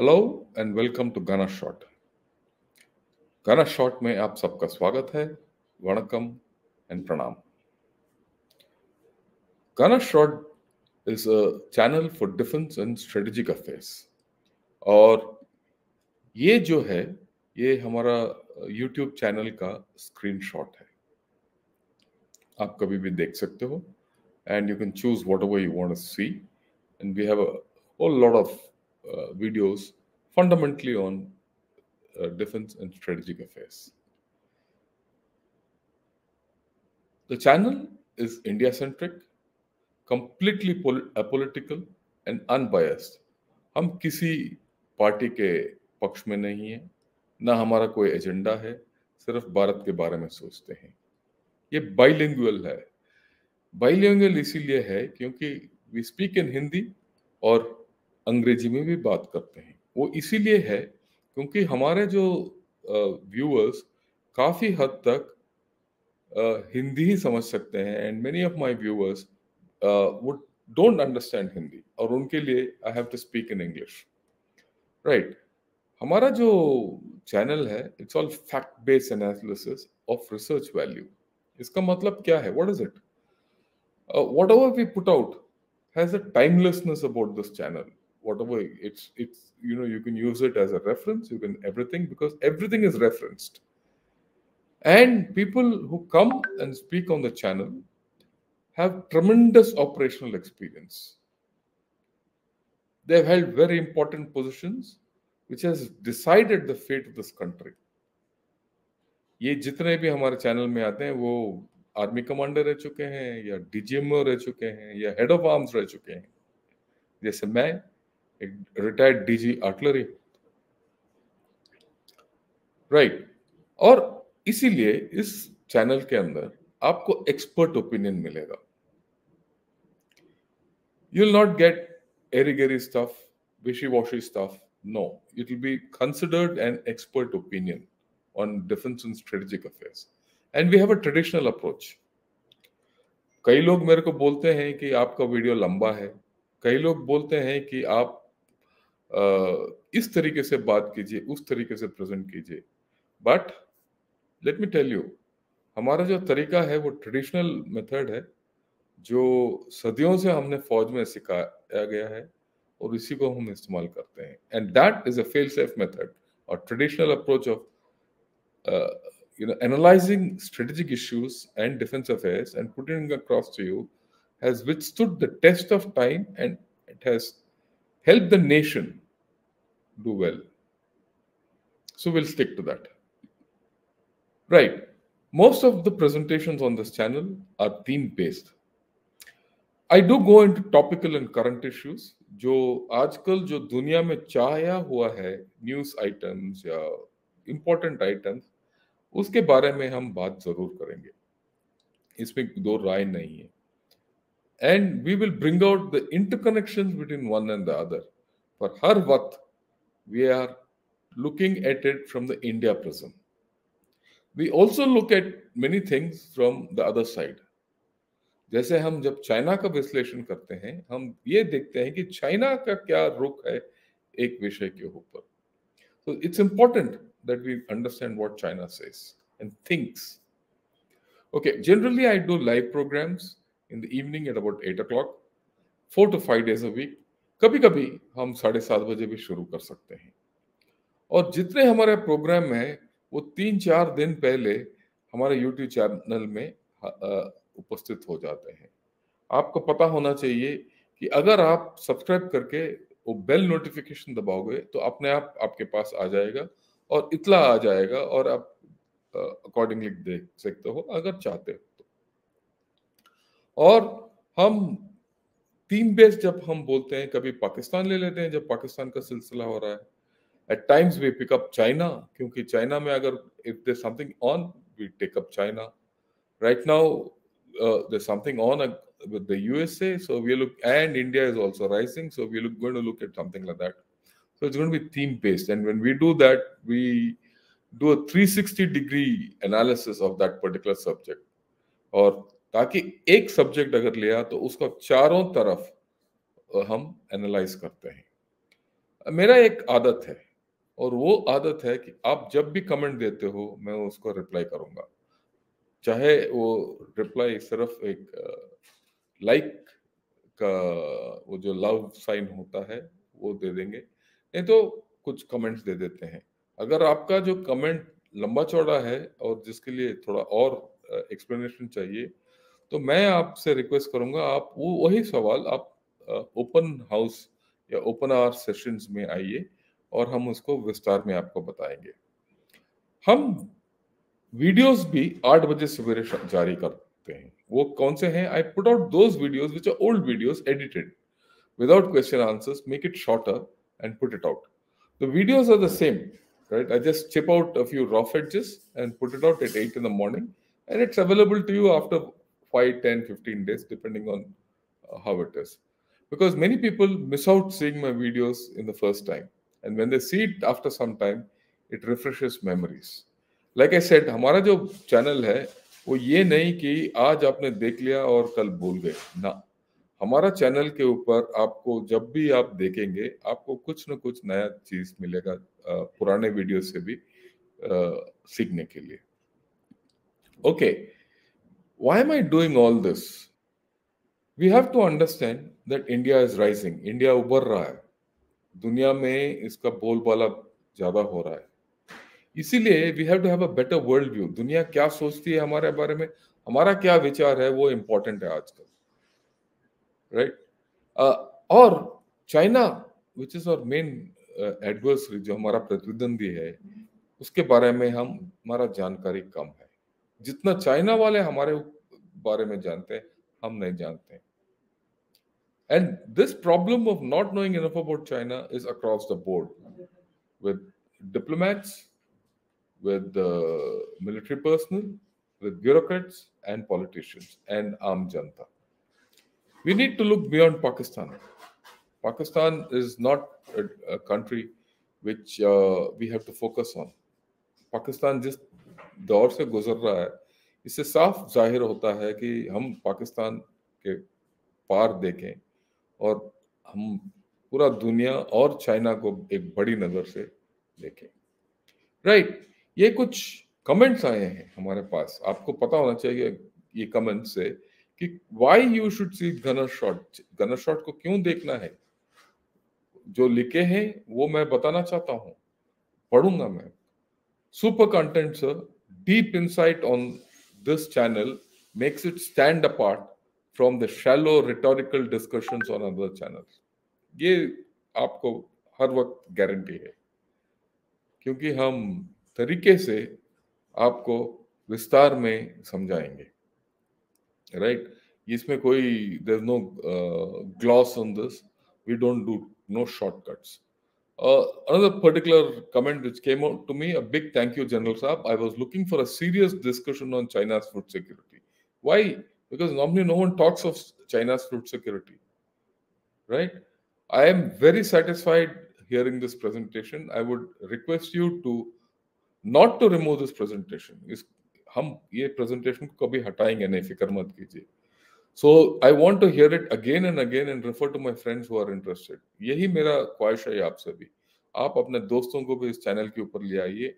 Hello and welcome to Gaana shot Gaana shot में आप सबका स्वागत है, वणकम एंड प्रणाम. Gaana shot is a channel for defence and strategic affairs और ये जो है, ये हमारा यूट्यूब चैनल का स्क्रीनशॉट है. आप कभी भी देख सकते हो and you can choose what ever you want to see and we have a lot of videos fundamentally on uh, defense and strategic affairs. The channel is India centric, completely apolitical and unbiased. हम किसी party के पक्ष में नहीं है ना हमारा कोई एजेंडा है सिर्फ़ भारत के बारे में सोचते हैं ये बाइलिंगुअल है बाइलिंगुअल इसीलिए है क्योंकि वी स्पीक इन हिंदी और अंग्रेज़ी में भी बात करते हैं वो इसीलिए है क्योंकि हमारे जो व्यूअर्स काफ़ी हद तक हिंदी ही समझ सकते हैं and many of my viewers would don't understand Hindi और उनके लिए I have to speak in English right हमारा जो चैनल है it's all fact based analysis of research value इसका मतलब क्या है? What is it what ever we put out has a timelessness about this channel whatever it's it's you know you can use it as a reference you can everything because everything is referenced and people who come and speak on the channel have tremendous operational experience they've held very important positions which has decided the fate of this country ये जितने भी हमारे channel में आते हैं वो army commander रह चुके हैं या डीजीएमओ रह चुके हैं या हेड ऑफ आर्म्स रह चुके हैं जैसे मैं एक रिटायर्ड डीजी आर्टलरी राइट और इसीलिए इस चैनल के अंदर आपको एक्सपर्ट ओपिनियन मिलेगा। You will not get airy fairy stuff wishy washy stuff no it will be considered an expert opinion on defence and strategic affairs and we have a traditional approach कई लोग मेरे को बोलते हैं कि आपका video लंबा है। कई लोग बोलते हैं कि आप इस तरीके से बात कीजिए, उस तरीके से प्रेजेंट कीजिए। But let me tell you हमारा जो तरीका है, वो ट्रेडिशनल मेथड है, जो सदियों से हमने फौज में सिखाया गया है और इसी को हम इस्तेमाल करते हैं। And that is a fail safe method और traditional approach of you know analysing strategic issues and defence affairs and putting across to you has withstood the test of time and it has help the nation do well. So we'll stick to that. Right. Most of the presentations on this channel are theme based. I do go into topical and current issues जो आजकल जो दुनिया में चाया हुआ है news items या important items उसके बारे में हम बात ज़रूर करेंगे इसमें दो राय नहीं है and we will bring out the interconnection between one and the other पर हर वक्त we are looking at it from the India prism. We also look at many things from the other side. जैसे हम जब China का विश्लेषण करते हैं हम ये देखते हैं कि चाइना का क्या रुख है एक विषय के ऊपर so it's important that we understand what china says and thinks okay generally i do live programs in the evening at about 8 o'clock four to five days a week कभी कभी हम साढ़े सात बजे भी शुरू कर सकते हैं। और जितने हमारे प्रोग्राम है, वो तीन चार दिन पहले हमारे यूट्यूब चैनल में उपस्थित हो जाते हैं। आपको पता होना चाहिए कि अगर आप सब्सक्राइब करके वो बेल नोटिफिकेशन दबाओगे तो अपने आप आपके पास आ जाएगा और इतला आ जाएगा और आप अकॉर्डिंगली देख सकते हो, अगर चाहते हो तो। और हम तीन बेस जब हम बोलते हैं, कभी पाकिस्तान ले लेते हैं, जब पाकिस्तान का सिलसिला हो रहा है। At times we pick up China क्योंकि चाइना में अगर if they something on we take up China right now they something on with the USA so we look and India is also rising so we look going to look at something like that so it's going to be theme based and when we do that we do a 360 degree analysis of that particular subject और ताकि एक subject अगर लिया तो उसका चारों तरफ़ हम एनालाइज करते हैं। मेरा एक आदत है और वो आदत है कि आप जब भी कमेंट देते हो, मैं उसको रिप्लाई करूँगा। चाहे वो रिप्लाई सिर्फ़ एक लाइक का वो जो लव साइन होता है, वो दे देंगे। नहीं तो कुछ कमेंट्स दे देते हैं। अगर आपका जो कमेंट लंबा चौड़ा है और जिसके लिए थोड़ा और एक्सप्लेनेशन चाहिए तो मैं आपसे रिक्वेस्ट करूँगा, आप वो, वही सवाल आप ओपन हाउस या ओपन आवर सेशंस में आइए और हम उसको विस्तार में आपको बताएँगे। हम वीडियोस भी आठ बजे सवेरे जारी करते हैं। वो कौन से हैं? I put out those videos which are old videos edited without question answer make it shorter and put it out the videos are the same right I just chip out a few rough adjust and put it out at 8 in the morning and it's available to you after 5 10 15 days depending on uh, how it is because many people miss out seeing my videos in the first time and when they see it after some time it refreshes memories like i said हमारा जो channel है वो ये नहीं कि आज आपने देख लिया और कल भूल गए ना हमारा चैनल के ऊपर आपको जब भी आप देखेंगे आपको कुछ न कुछ नया चीज़ मिलेगा पुराने वीडियो से भी सीखने के लिए okay why am i doing all this? We have to understand that india is rising. India उबर रहा है। दुनिया में इसका बोलबाला ज़्यादा हो रहा है। इसीलिए we have to have a better world view दुनिया क्या सोचती है हमारे बारे में? हमारा क्या विचार है? वो इम्पोर्टेंट है आजकल। Right right? और China which is our main adversary जो हमारा प्रतिद्वंदी है, उसके बारे में हम, हमारा जानकारी कम है। जितना चाइना वाले हमारे बारे में जानते हैं हम नहीं जानते हैं And this problem of not knowing enough about China is across the board with diplomats, with the military personnel, with bureaucrats and politicians and Aam Janta. We need to look beyond Pakistan. Pakistan is not a, a country which uh, we have to focus on. Pakistan जिस दौर से गुजर रहा है, इससे साफ़ ज़ाहिर होता है कि हम पाकिस्तान के पार देखें और हम पूरा दुनिया और चाइना को एक बड़ी नज़र से देखें। Right right. ये कुछ कमेंट्स आए हैं हमारे पास। आपको पता होना चाहिए ये कमेंट से कि why you should see Gana shot Gana shot को क्यों देखना है? जो लिखे हैं वो मैं बताना चाहता हूँ, पढ़ूँगा मैं। Super content sir deep insight on this channel makes it stand apart from the shallow rhetorical discussions on other channels. ये आपको हर वक्त गारंटी है। क्योंकि हम तरीके से आपको विस्तार में समझाएँगे। Right right? इसमें कोई देर no gloss on this we don't do no shortcuts Uh, another particular comment which came out to me, a big thank you, General Saab. I was looking for a serious discussion on China's food security. Why? because normally no one talks of China's food security, right? I am very satisfied hearing this presentation. I would request you to not to remove this presentation. इस हम ये presentation को कभी हटाएंगे नहीं फिक्र मत कीजिए so I want to hear it again and again and refer to my friends who are interested यही मेरा ख्वाहिश है आपसे भी आप अपने दोस्तों को भी इस चैनल के ऊपर ले आइए,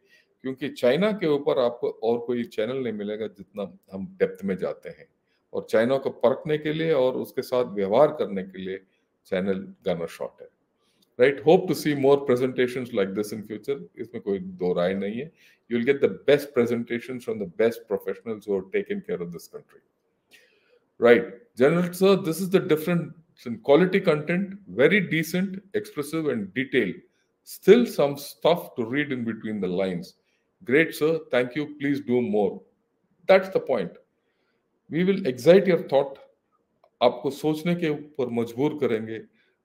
क्योंकि चाइना के ऊपर आपको और कोई चैनल नहीं मिलेगा जितना हम डेप्थ में जाते हैं। और चाइना को परखने के लिए और उसके साथ व्यवहार करने के लिए चैनल गनर शॉट है। Right hope to see more presentation like this in future इसमें कोई दो राय नहीं है। You will get the best presentation from the best professionals who taken care of this country right general sir this is the difference in quality content very decent expressive and detailed still some stuff to read in between the lines great sir thank you please do more that's the point we will excite your thought आपको सोचने के ऊपर मजबूर करेंगे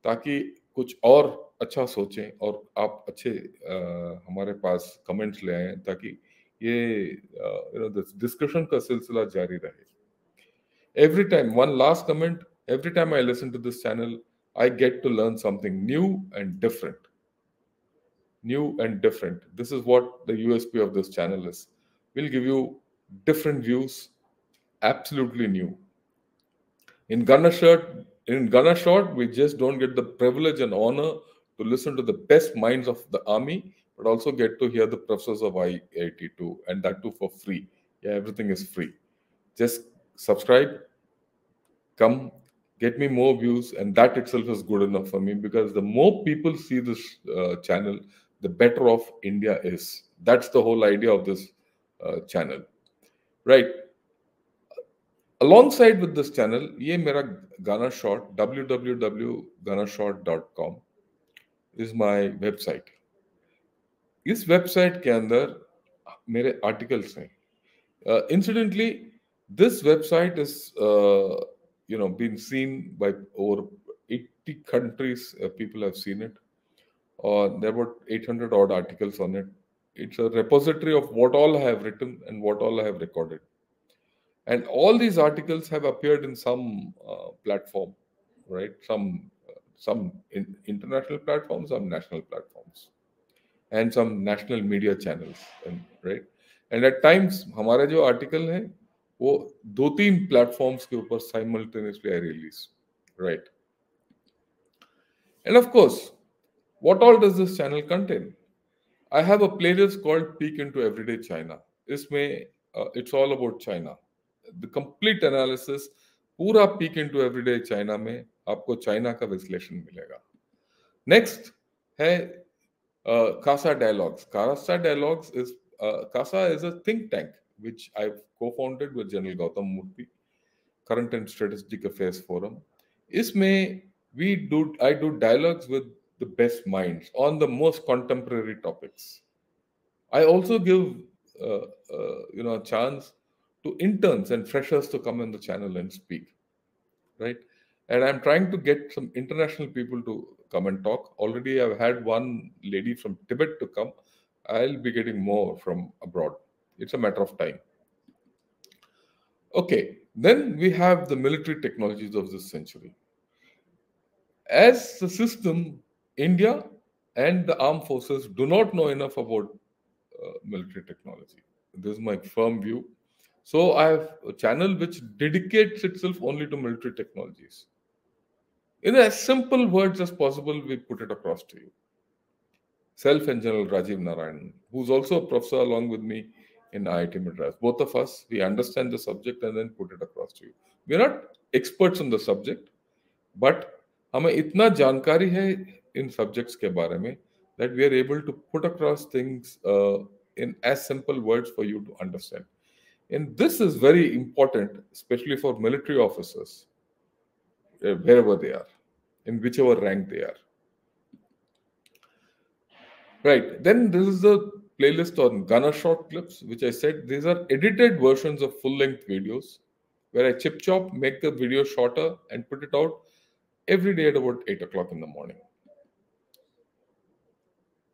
ताकि कुछ और अच्छा सोचें और आप अच्छे आ, हमारे पास कमेंट्स ले आए ताकि ये डिस्कशन का सिलसिला जारी रहे every time one last comment. Every time i listen to this channel i get to learn something new and different. New and different. This is what the usp of this channel is. We'll give you different views absolutely new. In gunner shirt in gunner short we just don't get the privilege and honor to listen to the best minds of the army but also get to hear the professors of I eighty two and that too for free. Yeah everything is free. Just subscribe, come, get me more views, and that itself is good enough for me because the more people see this uh, channel, the better off India is. That's the whole idea of this uh, channel, right? Alongside with this channel, ये मेरा गाना short www.ganashort.com is my website. इस website के अंदर मेरे articles हैं incidentally this website is you know been seen by over 80 countries uh, people have seen it or uh, there were 800 odd articles on it it's a repository of what all i have written and what all i have recorded and all these articles have appeared in some uh, platform right some uh, some in, international platforms some national platforms and some national media channels and right and at times हमारे जो article हैं वो दो तीन platforms के ऊपर simultaneously I release right and of course what all does this channel contain I have a playlist called peek into everyday China इसमें it's all about China the complete analysis पूरा peek into everyday China में आपको China का विश्लेषण मिलेगा। Next है Kasa dialogues Kasa dialogues is Kasa is a think tank which I've co-founded with General Gautam Murthy, Current and Strategic Affairs Forum. Isme we do I do dialogues with the best minds on the most contemporary topics. I also give uh, uh, you know a chance to interns and freshers to come in the channel and speak, right? And I'm trying to get some international people to come and talk. Already, I've had one lady from Tibet to come. I'll be getting more from abroad. It's a matter of time. Okay, then we have the military technologies of this century. As the system, India and the armed forces do not know enough about uh, military technology. This is my firm view. So I have a channel which dedicates itself only to military technologies in as simple words as possible, we put it across to you. Self and General Rajiv Narayan, who's also a professor along with me in IIT Madras. Both of us, we understand the subject and then put it across to you. We're not experts on the subject, but हमें इतना जानकारी है इन subjects के बारे में that we are able to put across things uh, in as simple words for you to understand. And this is very important, especially for military officers uh, wherever they are, in whichever rank they are. Right. Then this is the playlist on Gunner short clips, which I said these are edited versions of full length videos where I chip chop, make the video shorter, and put it out every day at about 8 o'clock in the morning.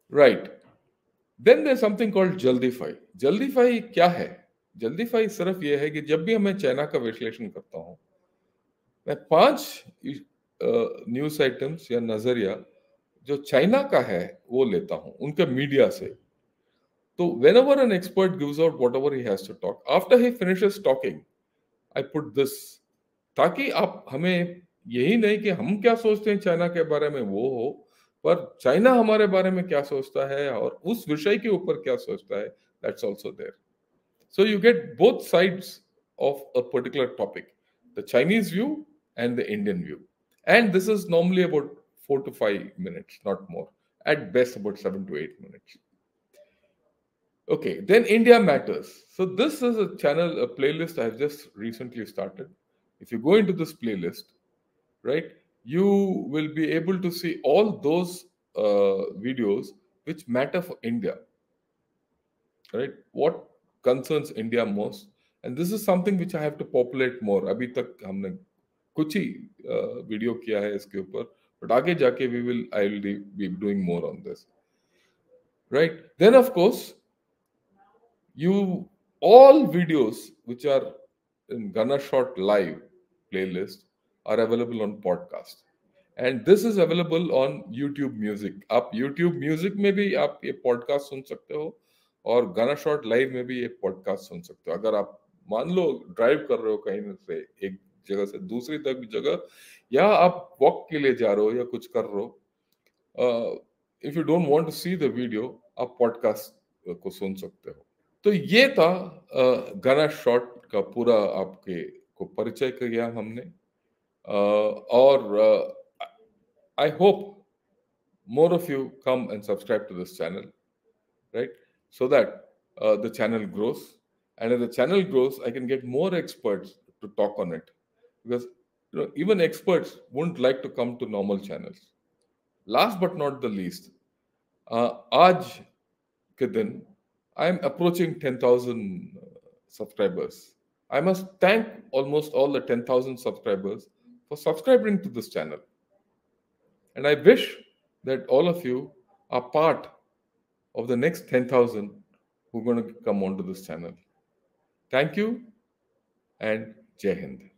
Right. Then there's something called Jaldify. Jaldify क्या है जल्दीफाई सिर्फ़ ये है कि जब भी मैं China का विश्लेषण करता हूँ मैं पाँच न्यूज़ आइटम्स या नज़रिया जो चाइना का है वो लेता हूँ उनके मीडिया से तो whenever an expert gives out whatever he has to talk after he finishes talking I put this ताकि आप हमें यही नहीं कि हम क्या सोचते हैं चाइना के बारे में वो हो पर चाइना हमारे बारे में क्या सोचता है और उस विषय के ऊपर क्या सोचता है that's also there so you get both sides of a particular topic the Chinese view and the Indian view. And this is normally about four to five minutes, not more. At best, about seven to eight minutes. Okay, then India Matters. So, this is a channel, a playlist I've just recently started. If you go into this playlist, right, you will be able to see all those uh, videos which matter for India. Right? What concerns India most? And this is something which I have to populate more. Abhi tak humne कुछ ही video किया है इसके ऊपर but आगे जाके we will I will be doing more on this right then of course you all videos which are in Gunner Short Live playlist are available on podcast and this is available on YouTube Music. आप YouTube Music में भी आप ये podcast सुन सकते हो और Gunner Short Live में भी ये podcast सुन सकते हो अगर आप मान लो ड्राइव कर रहे हो कहीं से एक जगह से दूसरी तक जगह या आप वॉक के लिए जा रहे हो या कुछ कर रहे हो if you don't want to see the video आप पॉडकास्ट को सुन सकते हो तो ये था गना शॉट का पूरा आपके को परिचय कर किया हमने। और I hope more of you come and subscribe to this channel right so that the channel grows and the channel grows I can get more experts to talk on it because You know, even experts wouldn't like to come to normal channels. Last but not the least, uh, aaj ke i am approaching 10000 uh, subscribers I must thank almost all the 10,000 subscribers for subscribing to this channel. And I wish that all of you are part of the next 10,000 who are going to come onto this channel. Thank you and Jai Hind.